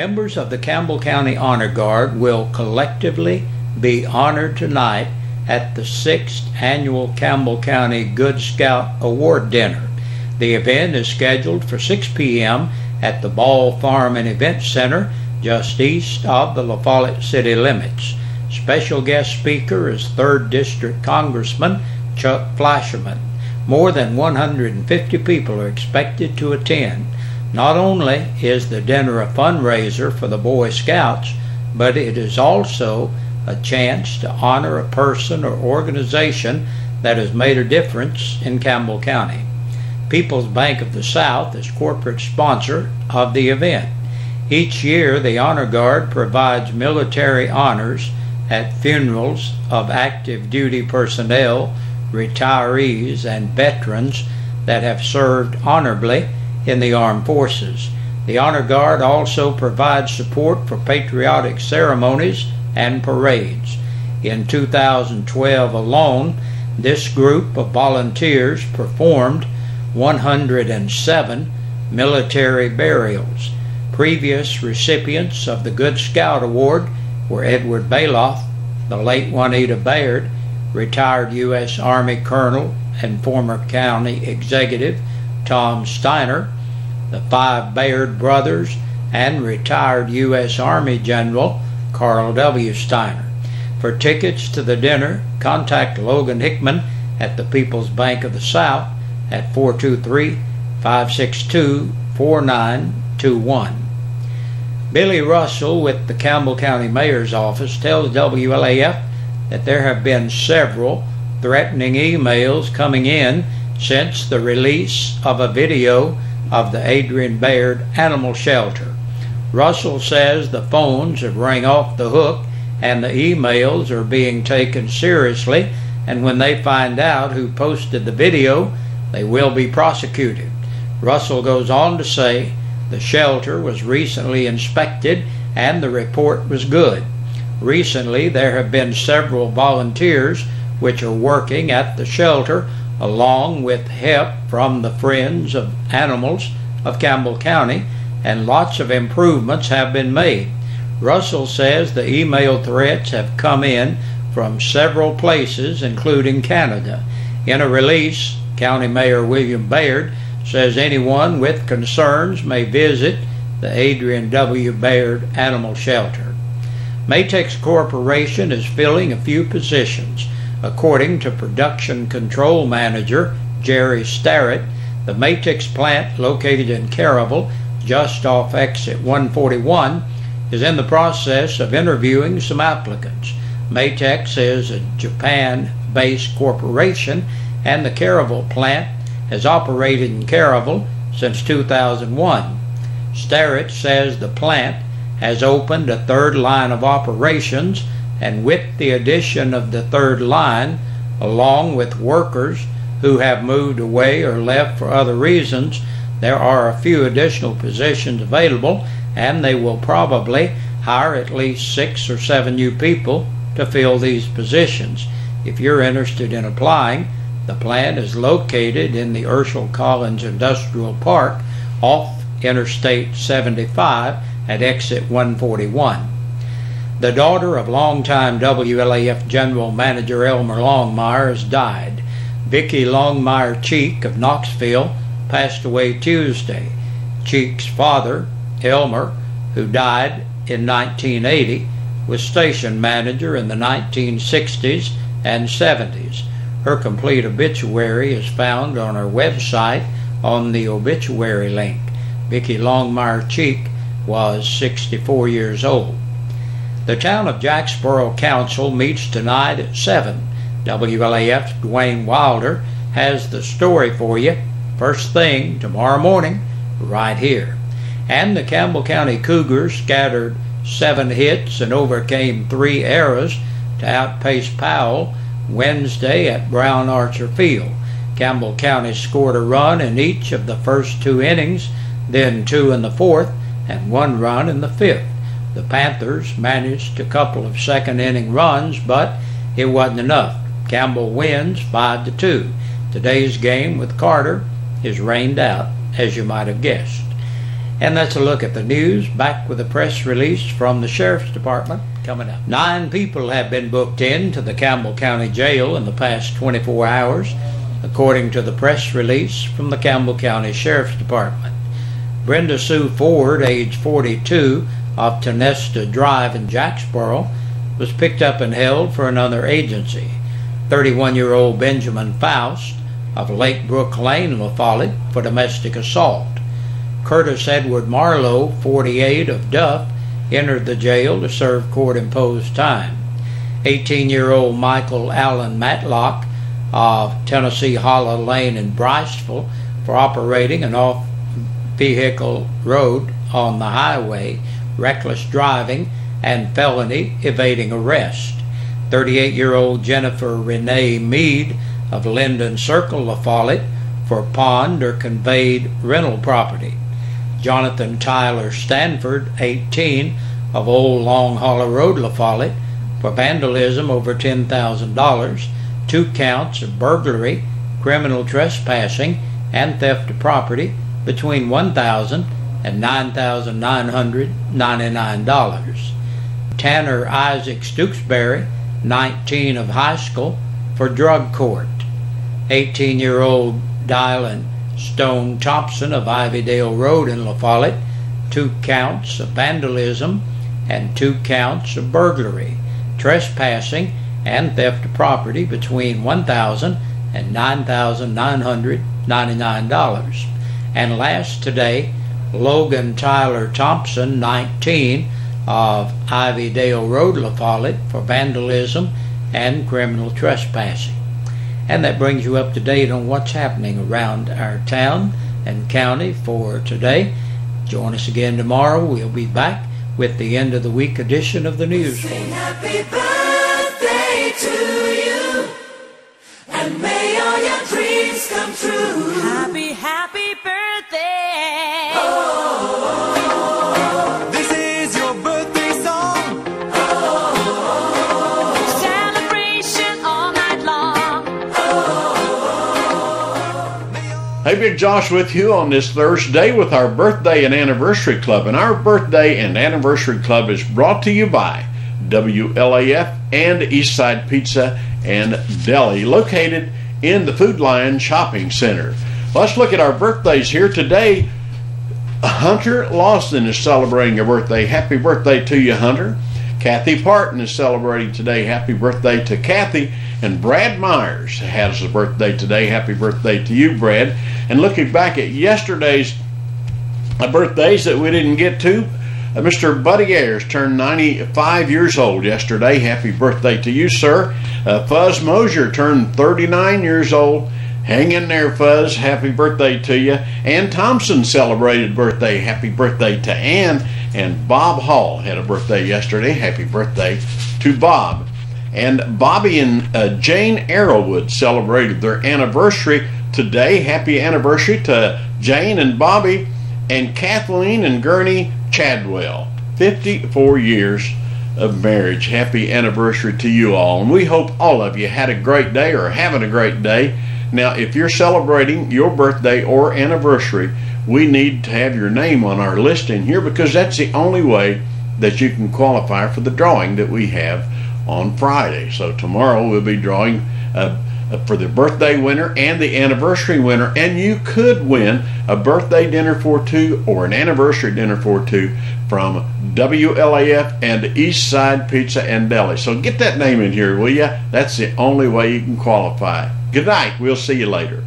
Members of the Campbell County Honor Guard will collectively be honored tonight at the sixth annual Campbell County Good Scout Award Dinner. The event is scheduled for 6 p.m. at the Ball Farm and Event Center just east of the La Follette city limits. Special guest speaker is 3rd District Congressman Chuck Fleischmann. More than 150 people are expected to attend. Not only is the dinner a fundraiser for the Boy Scouts, but it is also a chance to honor a person or organization that has made a difference in Campbell County. People's Bank of the South is corporate sponsor of the event. Each year, the Honor Guard provides military honors at funerals of active duty personnel, retirees, and veterans that have served honorably in the armed forces. The Honor Guard also provides support for patriotic ceremonies and parades. In 2012 alone, this group of volunteers performed 107 military burials. Previous recipients of the Good Scout Award were Edward Bailoff, the late Juanita Baird, retired U.S. Army Colonel and former county executive Tom Stiner, the five Baird brothers, and retired U.S. Army General Carl W. Stiner. For tickets to the dinner, contact Logan Hickman at the People's Bank of the South at 423 562 4921. Billy Russell with the Campbell County Mayor's Office tells WLAF that there have been several threatening emails coming in since the release of a video of the Adrian Baird Animal Shelter. Russell says the phones have rang off the hook and the emails are being taken seriously, and when they find out who posted the video, they will be prosecuted. Russell goes on to say the shelter was recently inspected and the report was good. Recently, there have been several volunteers which are working at the shelter along with help from the Friends of Animals of Campbell County, and lots of improvements have been made. Russell says the email threats have come in from several places, including Canada. In a release, County Mayor William Baird says anyone with concerns may visit the Adrian W. Baird Animal Shelter. Matex Corporation is filling a few positions. According to Production Control Manager Jerry Starrett, the Matex plant located in Caryville, just off exit 141, is in the process of interviewing some applicants. Matex is a Japan based corporation, and the Caryville plant has operated in Caryville since 2001. Starrett says the plant has opened a third line of operations, and with the addition of the third line, along with workers who have moved away or left for other reasons, there are a few additional positions available, and they will probably hire at least six or seven new people to fill these positions. If you're interested in applying, the plant is located in the Urshel Collins Industrial Park off Interstate 75 at exit 141. The daughter of longtime WLAF General Manager Elmer Longmire has died. Vicki Longmire Cheek of Knoxville passed away Tuesday. Cheek's father, Elmer, who died in 1980, was station manager in the 1960s and 70s. Her complete obituary is found on her website on the obituary link. Vicki Longmire Cheek was 64 years old. The town of Jacksboro Council meets tonight at 7. WLAF's Dwayne Wilder has the story for you first thing tomorrow morning right here. And the Campbell County Cougars scattered seven hits and overcame three errors to outpace Powell Wednesday at Brown Archer Field. Campbell County scored a run in each of the first two innings, then two in the fourth, and one run in the fifth. The Panthers managed a couple of second inning runs, but it wasn't enough. Campbell wins 5 to 2. Today's game with Carter is rained out, as you might have guessed. And that's a look at the news. Back with a press release from the Sheriff's Department coming up. Nine people have been booked in to the Campbell County Jail in the past 24 hours, according to the press release from the Campbell County Sheriff's Department. Brenda Sue Ford, age 42, of Tenesta Drive in Jacksboro, was picked up and held for another agency. 31 year old Benjamin Faust of Lake Brook Lane, La Follette, for domestic assault. Curtis Edward Marlowe, 48, of Duff, entered the jail to serve court imposed time. 18 year old Michael Allen Matlock of Tennessee Hollow Lane in Briceville for operating an off vehicle road on the highway, reckless driving, and felony evading arrest. 38 year old Jennifer Renee Mead of Linden Circle, La Follette, for pawned or conveyed rental property. Jonathan Tyler Stanford, 18, of Old Long Hollow Road, La Follette, for vandalism over $10,000, two counts of burglary, criminal trespassing, and theft of property between $1,000 and $9,999. Tanner Isaac Stooksbury, 19, of high school, for drug court. 18 year old Dylan Stone Thompson of Ivydale Road in La Follette, two counts of vandalism and two counts of burglary, trespassing, and theft of property between $1,000 and $9,999. And last today, Logan Tyler Thompson, 19, of Ivydale Road, La Follette, for vandalism and criminal trespassing. And that brings you up to date on what's happening around our town and county for today. Join us again tomorrow. We'll be back with the end of the week edition of the news. Hey, Big Josh with you on this Thursday with our birthday and anniversary club. And our birthday and anniversary club is brought to you by WLAF and Eastside Pizza and Deli, located in the Food Lion Shopping Center. Let's look at our birthdays here today. Hunter Lawson is celebrating a birthday. Happy birthday to you, Hunter. Kathy Parton is celebrating today. Happy birthday to Kathy. And Brad Myers has a birthday today. Happy birthday to you, Brad. And looking back at yesterday's uh, birthdays that we didn't get to, uh, Mr. Buddy Ayers turned 95 years old yesterday. Happy birthday to you, sir. Uh, Fuzz Mosier turned 39 years old. Hang in there, Fuzz. Happy birthday to you. Ann Thompson celebrated birthday. Happy birthday to Ann. And Bob Hall had a birthday yesterday. Happy birthday to Bob. And Bobby and uh, Jane Arrowwood celebrated their anniversary today. Happy anniversary to Jane and Bobby and Kathleen and Gurney Chadwell. 54 years of marriage. Happy anniversary to you all. And we hope all of you had a great day or having a great day. Now, if you're celebrating your birthday or anniversary, we need to have your name on our list in here because that's the only way that you can qualify for the drawing that we have on Friday. So tomorrow we'll be drawing uh, for the birthday winner and the anniversary winner, and you could win a birthday dinner for two or an anniversary dinner for two from WLAF and Eastside Pizza and Deli. So get that name in here, will you? That's the only way you can qualify. Good night. We'll see you later.